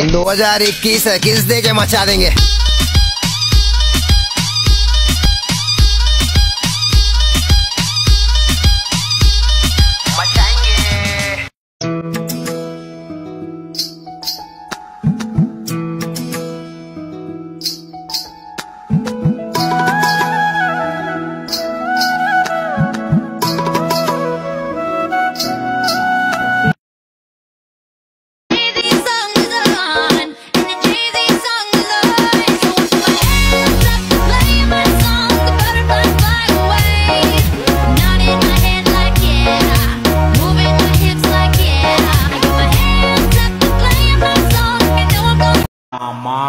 2021 इक्कीस kiss they के मचा देंगे?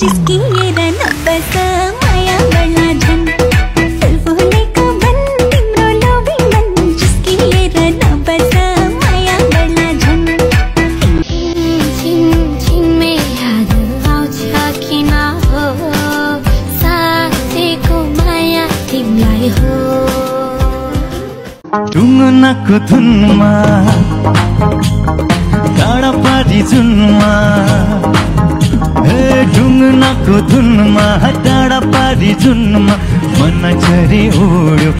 जिसकी ये रनक बसा टुङ्गनाको धुनमा टाढा पारी जुनमा। ए ढुङ्गनाको धुनमा टाढा पारी जुनमा मन झरी उड्यो।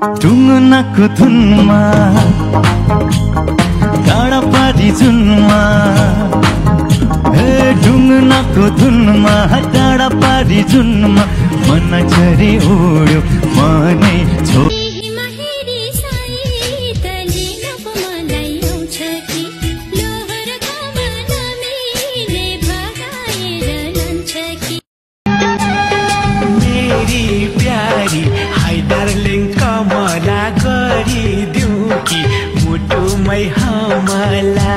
टुङ्गनाको धुनमा टाढा पारी जुनमा ए ढुङ्गनाको धुनमा टाढा पारी जुनमा। मन झरी उड्यो मनै छो मुटुमै हमला।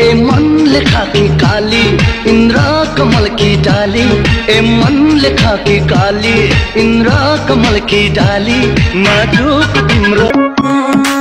ए मन लेखा की काली, इंद्रा कमल की डाली। ए मन लेखा की काली, इंद्रा कमल की डाली। नाजुक तिम्रो